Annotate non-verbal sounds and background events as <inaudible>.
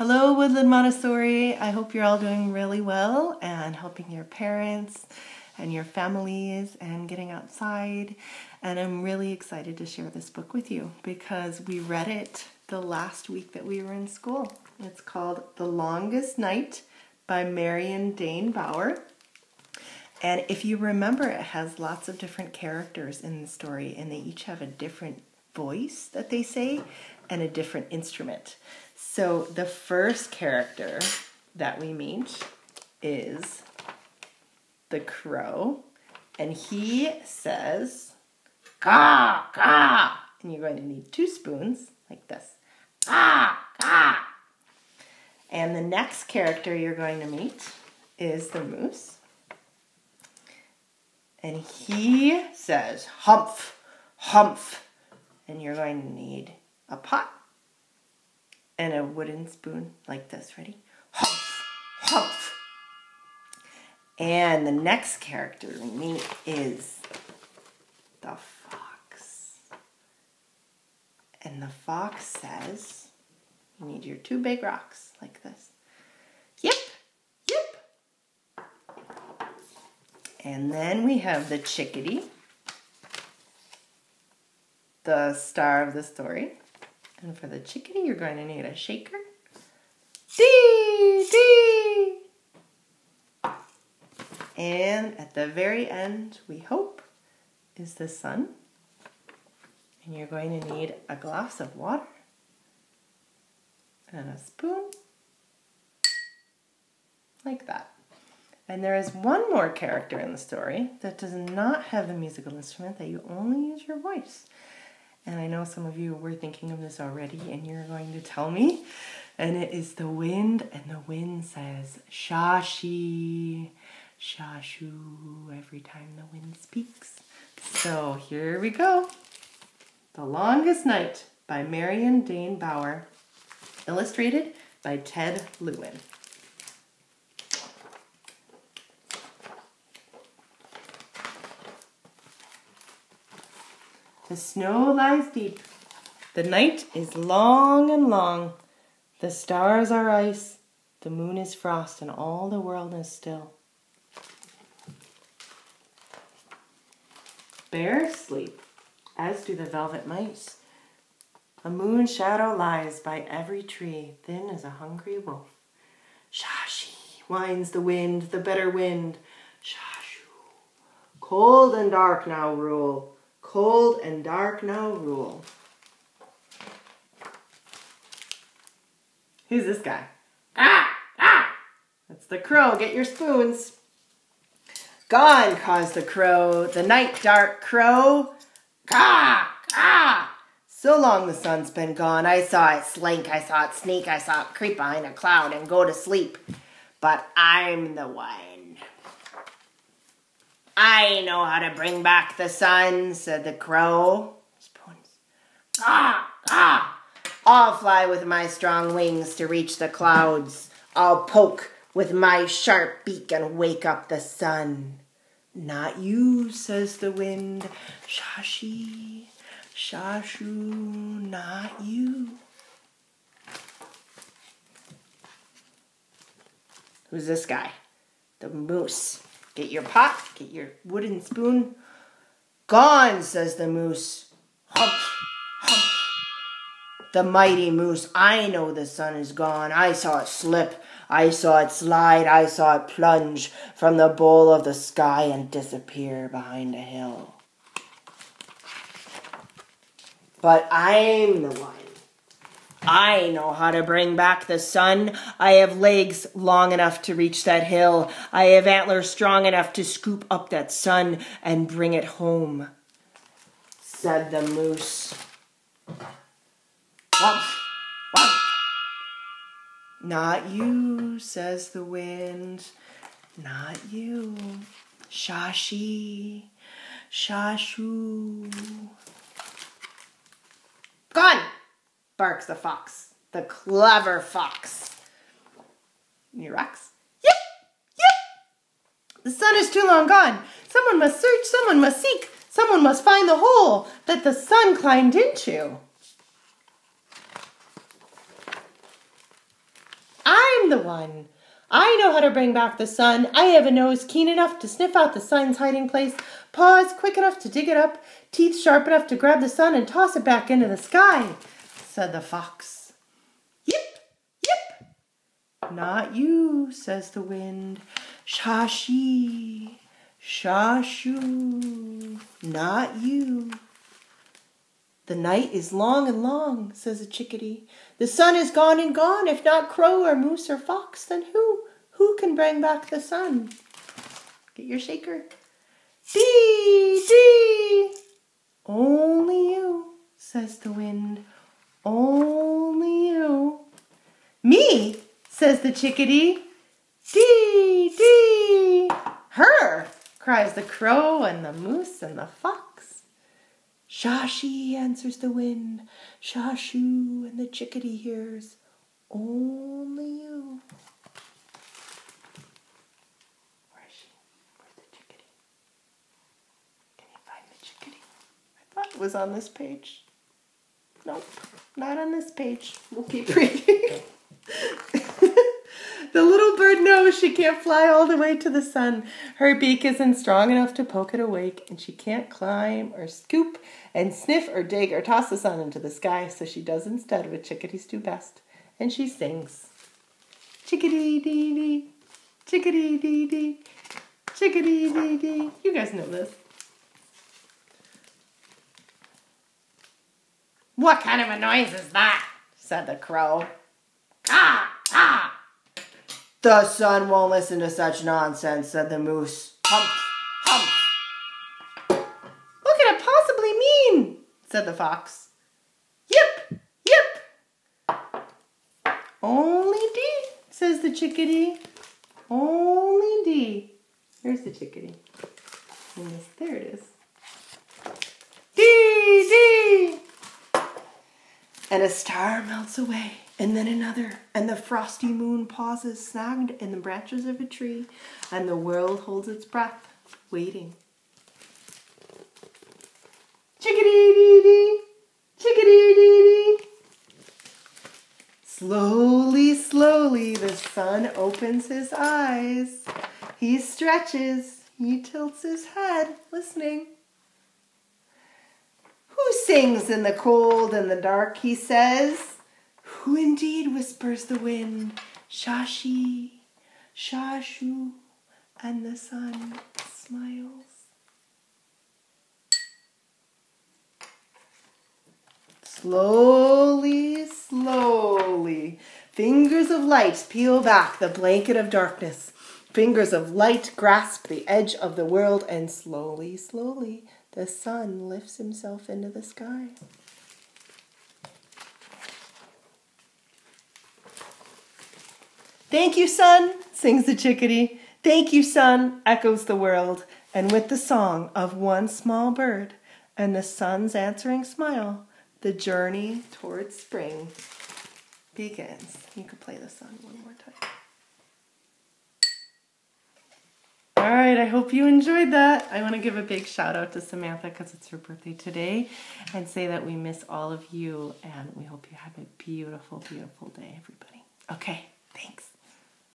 Hello, Woodland Montessori. I hope you're all doing really well and helping your parents and your families and getting outside. And I'm really excited to share this book with you because we read it the last week that we were in school. It's called The Longest Night by Marion Dane Bauer. And if you remember, it has lots of different characters in the story, and they each have a different voice that they say and a different instrument. So the first character that we meet is the crow, and he says, "Caw caw," and you're going to need two spoons like this, "Ka ka." And the next character you're going to meet is the moose, and he says, "Humph, humph," and you're going to need a pot and a wooden spoon like this. Ready? Humph, humph. And the next character we meet is the fox. And the fox says, you need your two big rocks like this. Yep, yep. And then we have the chickadee, the star of the story. And for the chickadee, you're going to need a shaker. Dee, dee. And at the very end, we hope, is the sun. And you're going to need a glass of water and a spoon, like that. And there is one more character in the story that does not have a musical instrument, that you only use your voice. And I know some of you were thinking of this already, and you're going to tell me. And it is the wind, and the wind says, Shashi, Shashu, every time the wind speaks. So here we go. The Longest Night by Marion Dane Bauer, illustrated by Ted Lewin. The snow lies deep. The night is long and long. The stars are ice. The moon is frost, and all the world is still. Bears sleep, as do the velvet mice. A moon shadow lies by every tree, thin as a hungry wolf. Shashi, whines the wind, the better wind. Shashu, cold and dark now rule cold and dark now rule. Who's this guy? Ah! Ah! That's the crow. Get your spoons. Gone, caused the crow, the night dark crow. Caw! Caw! So long the sun's been gone. I saw it slink, I saw it sneak, I saw it creep behind a cloud and go to sleep. But I'm the one I know how to bring back the sun, said the crow. Ah, ah. I'll fly with my strong wings to reach the clouds. I'll poke with my sharp beak and wake up the sun. Not you, says the wind. Shashi, shashu, not you. Who's this guy? The moose. Get your pot, get your wooden spoon. Gone, says the moose. Hump, hump. The mighty moose, I know the sun is gone. I saw it slip, I saw it slide, I saw it plunge from the bowl of the sky and disappear behind a hill. But I'm the one I know how to bring back the sun. I have legs long enough to reach that hill. I have antlers strong enough to scoop up that sun and bring it home, said the moose. Not you, says the wind. Not you. Shashi, shashu. Gone! Barks the fox, the clever fox. Your rocks? Yep, yep. The sun is too long gone. Someone must search, someone must seek, someone must find the hole that the sun climbed into. I'm the one. I know how to bring back the sun. I have a nose keen enough to sniff out the sun's hiding place, paws quick enough to dig it up, teeth sharp enough to grab the sun and toss it back into the sky, said the fox. Yip, yip. Not you, says the wind. Shashi, shashu, not you. The night is long and long, says a chickadee. The sun is gone and gone. If not crow or moose or fox, then who? Who can bring back the sun? Get your shaker. Dee, dee. Only you, says the wind. Only you. Me, says the chickadee. Dee, dee. Her, cries the crow and the moose and the fox. Shashi, answers the wind. Shashu, and the chickadee hears. Only you. Where is she? Where's the chickadee? Can you find the chickadee? I thought it was on this page. Nope, not on this page. We'll keep <laughs> reading. the little bird knows she can't fly all the way to the sun. Her beak isn't strong enough to poke it awake, and she can't climb or scoop and sniff or dig or toss the sun into the sky, so she does instead what chickadees do best, and she sings. Chickadee dee dee, chickadee dee dee, chickadee dee dee. You guys know this. What kind of a noise is that? said the crow. Ah, ah. The sun won't listen to such nonsense, said the moose. Humph, humph. What could it possibly mean? said the fox. Yip, yip. Only D, says the chickadee. Only D. Here's the chickadee. This, there it is. Dee, dee. And a star melts away, and then another, and the frosty moon pauses, snagged in the branches of a tree, and the world holds its breath, waiting. Chickadee dee dee, chickadee dee dee. Slowly, slowly, the sun opens his eyes. He stretches, he tilts his head, listening. Sings in the cold and the dark, he says. Who indeed, whispers the wind. Shashi, shashu, and the sun smiles. Slowly, slowly, fingers of light peel back the blanket of darkness. Fingers of light grasp the edge of the world, and slowly, slowly, the sun lifts himself into the sky. Thank you, sun, sings the chickadee. Thank you, sun, echoes the world. And with the song of one small bird and the sun's answering smile, the journey towards spring begins. You could play the sun one more time. All right, I hope you enjoyed that. I want to give a big shout out to Samantha because it's her birthday today and say that we miss all of you and we hope you have a beautiful, beautiful day, everybody. Okay, thanks.